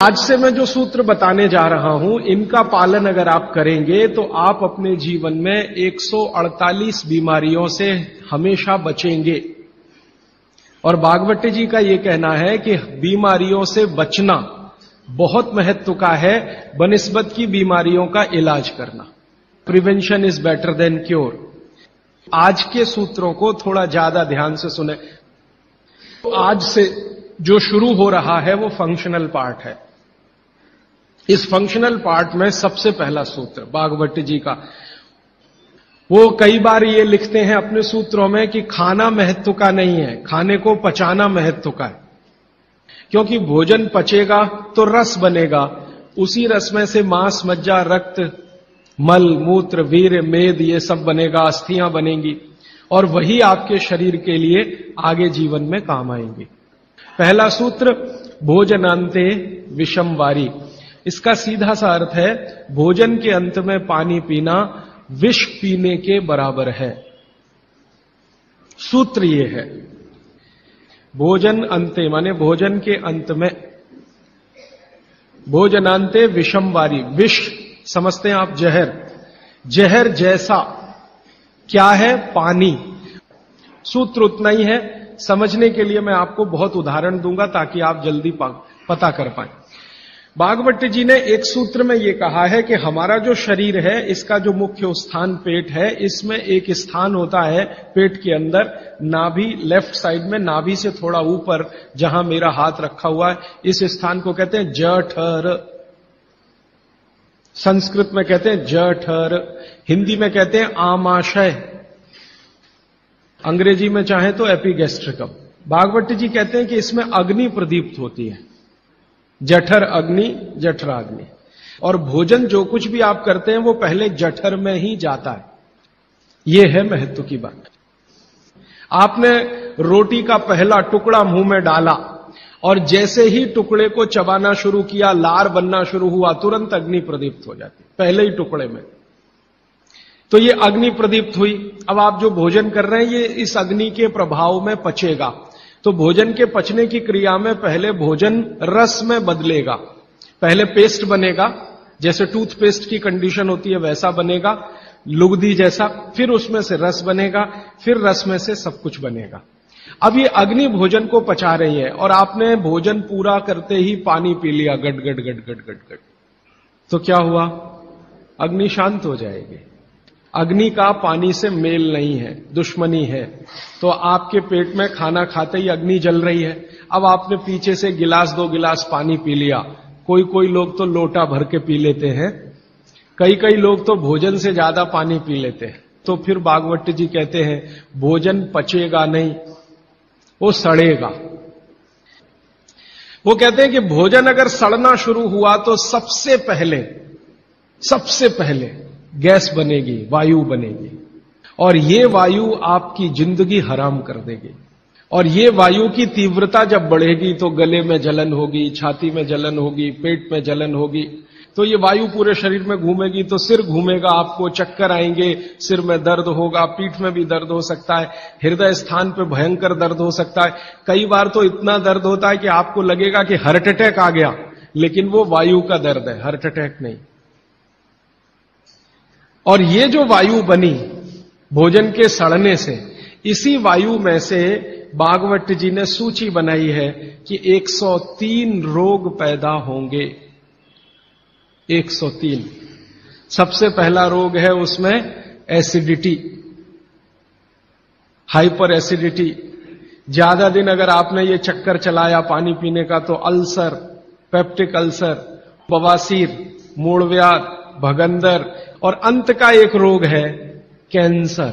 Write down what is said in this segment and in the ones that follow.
आज से मैं जो सूत्र बताने जा रहा हूँ, इनका पालन अगर आप करेंगे तो आप अपने जीवन में 148 बीमारियों से हमेशा बचेंगे। और बागवती जी का यह कहना है कि बीमारियों से बचना बहुत महत्व का है, बनस्बत की बीमारियों का इलाज करना। Prevention is better than cure आज के सूत्रों को थोड़ा ज़्यादा ध्यान से सुने। तो आज से जो शुरू हो रहा है, वो फंक्शनल पार्ट है। इस फंक्शनल पार्ट में सबसे पहला सूत्र, बागवती जी का। वो कई बार ये लिखते हैं अपने सूत्रों में कि खाना महत्व का नहीं है, खाने को पचाना महत्व का है। क्योंकि भोजन पचेगा तो रस बनेगा, उसी रस में से मांस, मज्जा, रक्त, मल, मूत्र, वीर, मेद, ये सब बनेगा, अस्थियाँ बनेंगी, और वही आपके शरीर के लिए आगे जीवन में काम आएँगे। पहला सूत्र भोजनांते विषमवारी। इसका सीधा सा अर्थ है, भोजन के अंत में पानी पीना विष पीने के बराबर है। सूत्र ये है, भोजन अंते, माने भोजन के अंत में, भोजनांते विषमवारी विष, समझते हैं आप जहर जहर जैसा, क्या है? पानी। सूत्र उतना ही है, समझने के लिए मैं आपको बहुत उदाहरण दूँगा ताकि आप जल्दी पता कर पाए। बागवट जी ने एक सूत्र में यह कहा है कि हमारा जो शरीर है, इसका जो मुख्य स्थान पेट है, इसमें एक स्थान होता है पेट के अंदर, नाभि लेफ़्ट साइड में, नाभि से थोड़ा ऊपर, जहाँ मेरा हाथ रखा हुआ है, इस स्थान को कहते हैं जठर। संस्कृत में कहते हैं जठर, हिंदी में कहते हैं आमाशय। अंग्रेज़ी में चाहे तो एपीगेस्ट्रिकम बागवती जी कहते हैं कि इसमें अग्नि प्रदीप्त होती है। जठर अग्नि जठराग्नि और भोजन जो कुछ भी आप करते हैं, वो पहले जठर में ही जाता है। यह है महत्व की बात। आपने रोटी का पहला टुकड़ा मुँह में डाला, और जैसे ही टुकड़े को चबाना शुरू किया, लार बनना शुरू हुआ, तुरंत अग्नि प्रदीप्त हो जाती। पहले ही टुकड़े में। तो ये अग्नि प्रदीप्त हुई। अब आप जो भोजन कर रहे हैं, ये इस अग्नि के प्रभाव में पचेगा। तो भोजन के पचने की क्रिया में पहले भोजन रस में बदलेगा। पहले पेस्ट बनेगा, जैसे टूथपेस्ट की कंडीशन होती है वैसा बनेगा, लुगदी जैसा, फिर उसमें से रस बनेगा, फिर रस में से सब कुछ बनेगा। अब ये अग्नि भोजन को पचा रही है और आपने भोजन पूरा करते ही पानी पी लिया गट गट गट गट गट गट तो क्या हुआ? अग्नि शांत हो जाएगी। अग्नि का पानी से मेल नहीं है, दुश्मनी है। तो आपके पेट में खाना खाते ही अग्नि जल रही है। अब आपने पीछे से गिलास, दो गिलास पानी पी लिया। कोई कोई लोग तो लोटा भर के पी लेते हैं। कई कई लोग तो भोजन से ज़्यादा पानी पी लेते हैं। तो फिर बागवट जी कहते हैं, भोजन पचेगा नहीं, वो सड़ेगा। वो कहते हैं कि भोजन अगर सड़ना शुरू हुआ तो सबसे पहले सबसे पहले गैस बनेगी, वायु बनेगी। और ये वायु आपकी ज़िंदगी हराम कर देगी। और ये वायु की तीव्रता जब बढ़ेगी तो गले में जलन होगी, छाती में जलन होगी, पेट में जलन होगी। तो ये वायु पूरे शरीर में घूमेगी तो सिर घूमेगा, आपको चक्कर आएँगे, सिर में दर्द होगा, पीठ में भी दर्द हो सकता है, हृदय स्थान पे भयंकर दर्द हो सकता है। कई बार तो इतना दर्द होता है कि आपको लगेगा कि हार्ट अटैक आ गया, लेकिन वो वायु का दर्द है, हार्ट अटैक नहीं। और ये जो वायु बनी भोजन के सड़ने से, इसी वायु में से बागवट जी ने सूची बनाई है कि 103 रोग पैदा होंगे। 103 सबसे पहला रोग है उसमें एसिडिटी, हाइपर एसिडिटी। ज़्यादा दिन अगर आपने ये चक्कर चलाया पानी पीने का तो अल्सर, पेप्टिक अल्सर, बवासीर मूड़व्याध भगंदर और अंत का एक रोग है कैंसर,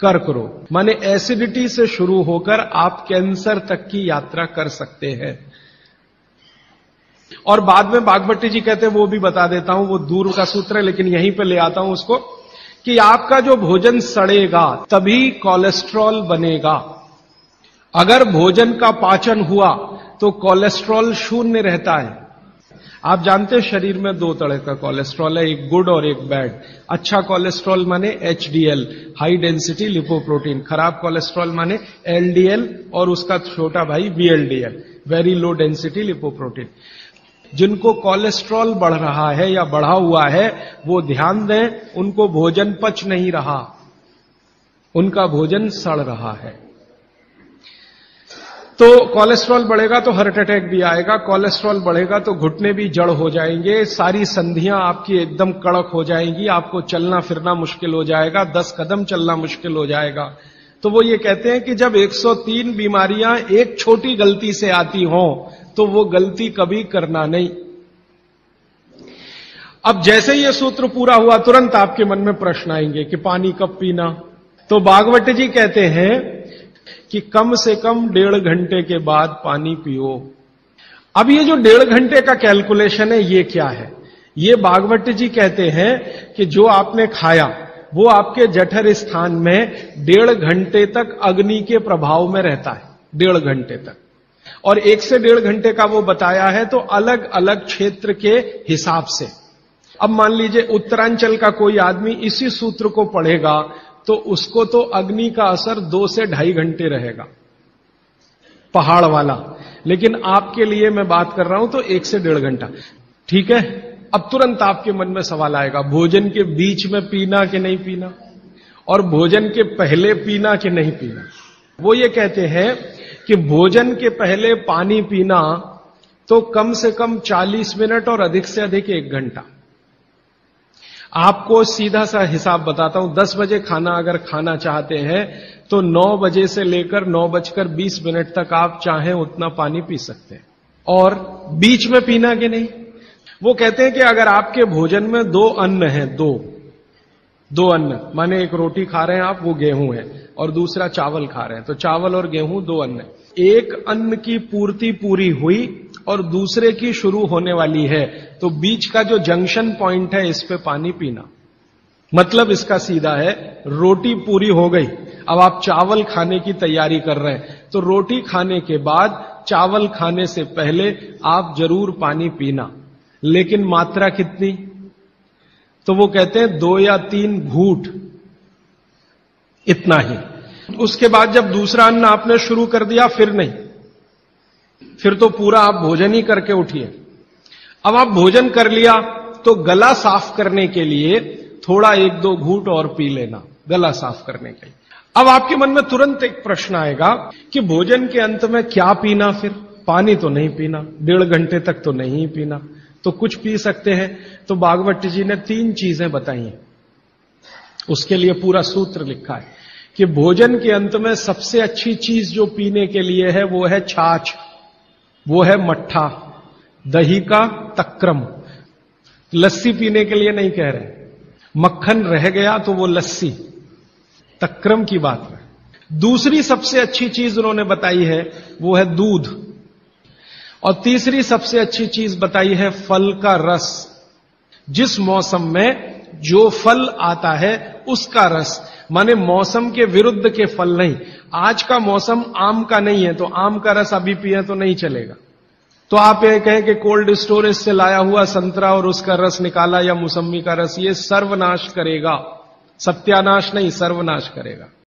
कर्क रोग। माने एसिडिटी से शुरू होकर आप कैंसर तक की यात्रा कर सकते हैं। और बाद में बागभट्टी जी कहते हैं, वो भी बता देता हूँ, वो दूर का सूत्र है, लेकिन यहीं पे ले आता हूँ उसको, कि आपका जो भोजन सड़ेगा, तभी कोलेस्ट्रॉल बनेगा। अगर भोजन का पाचन हुआ तो कोलेस्ट्रॉल शून्य रहता है। आप जानते हैं शरीर में दो तरह का कोलेस्ट्रॉल है, एक गुड और एक बैड अच्छा कोलेस्ट्रॉल माने एचडीएल हाई डेंसिटी लिपोप्रोटीन खराब कोलेस्ट्रॉल माने एलडीएल और उसका छोटा भाई VLDL very low density lipoprotein जिनको कोलेस्ट्रॉल बढ़ रहा है या बढ़ा हुआ है, वो ध्यान दें, उनको भोजन पच नहीं रहा। उनका भोजन सड़ रहा है। तो कोलेस्ट्रॉल बढ़ेगा तो हार्ट अटैक भी आएगा, कोलेस्ट्रॉल बढ़ेगा तो घुटने भी जड़ हो जाएँगे, सारी संधियाँ आपकी एकदम कड़क हो जाएँगी, आपको चलना फिरना मुश्किल हो जाएगा, दस कदम चलना मुश्किल हो जाएगा। तो वो ये कहते हैं कि जब 103 बीमारियाँ एक छोटी गलती से आती हों तो वो गलती कभी करना नहीं। अब जैसे ये सूत्र पूरा हुआ, तुरंत आपके मन में प्रश्न आएँगे कि पानी कब पीना? तो बागवट जी कहते हैं कि कम से कम डेढ़ घंटे के बाद पानी पियो। अब ये जो डेढ़ घंटे का कैलकुलेशन है, ये क्या है? ये बागवट जी कहते हैं कि जो आपने खाया, वो आपके जठर स्थान में डेढ़ घंटे तक अग्नि के प्रभाव में रहता है। डेढ़ घंटे तक। और एक से डेढ़ घंटे का वो बताया है तो अलग अलग क्षेत्र के हिसाब से। अब मान लीजिए, उत्तरांचल का कोई आदमी इसी सूत्र को पढ़ेगा तो उसको तो अग्नि का असर दो से ढाई घंटे रहेगा। पहाड़ वाला। लेकिन आपके लिए मैं बात कर रहा हूँ तो एक से डेढ़ घंटा। ठीक है? अब तुरंत आपके मन में सवाल आएगा, भोजन के बीच में पीना कि नहीं पीना? और भोजन के पहले पीना कि नहीं पीना? वो ये कहते हैं कि भोजन के पहले पानी पीना तो कम से कम 40 मिनट और अधिक से अधिक एक घंटा। आपको सीधा सा हिसाब बताता हूँ 10 बजे खाना अगर खाना चाहते हैं तो नौ बजे से लेकर नौ बजकर बीस मिनट तक आप चाहें उतना पानी पी सकते हैं। और बीच में पीना कि नहीं? वो कहते हैं कि अगर आपके भोजन में दो अन्न है, दो दो अन्न, माने एक रोटी खा रहे हैं आप, वो गेहूँ है, और दूसरा चावल खा रहे हैं तो चावल और गेहूँ दो अन्न एक अन्न की पूर्ति पूरी हुई और दूसरे की शुरू होने वाली है तो बीच का जो जंक्शन पॉइंट है, इस पे पानी पीना। मतलब इसका सीधा है, रोटी पूरी हो गई। अब आप चावल खाने की तैयारी कर रहे हैं तो रोटी खाने के बाद, चावल खाने से पहले आप ज़रूर पानी पीना। लेकिन मात्रा कितनी? तो वो कहते हैं, दो या तीन घूट। इतना ही। उसके बाद जब दूसरा अन्न आपने शुरू कर दिया, फिर नहीं। फिर तो पूरा आप भोजन ही करके उठिए। अब आप भोजन कर लिया तो गला साफ़ करने के लिए थोड़ा एक दो घूट और पी लेना, गला साफ़ करने के लिए। अब आपके मन में तुरंत एक प्रश्न आएगा कि भोजन के अंत में क्या पीना फिर? पानी तो नहीं पीना, डेढ़ घंटे तक तो नहीं पीना तो कुछ पी सकते हैं। तो बागवती जी ने तीन चीज़ें बताई। हैं उसके लिए पूरा सूत्र लिखा है कि भोजन के अंत में सबसे अच्छी चीज़ जो पीने के लिए है, वो है छाछ। वो है मट्ठा, दही का तक्रम। लस्सी पीने के लिए नहीं कह रहे। मक्खन रह गया तो वो लस्सी। तक्रम की बात है। दूसरी सबसे अच्छी चीज़ उन्होंने बताई है, वो है दूध। और तीसरी सबसे अच्छी चीज़ बताई है, फल का रस। जिस मौसम में जो फल आता है, उसका रस। माने मौसम के विरुद्ध के फल नहीं आज का मौसम आम का नहीं है तो आम का रस अभी पिए तो नहीं चलेगा। तो आप ये कहें कि कोल्ड स्टोरेज से लाया हुआ संतरा और उसका रस निकाला या मौसमी का रस, ये सर्वनाश करेगा। सत्यानाश नहीं, सर्वनाश करेगा।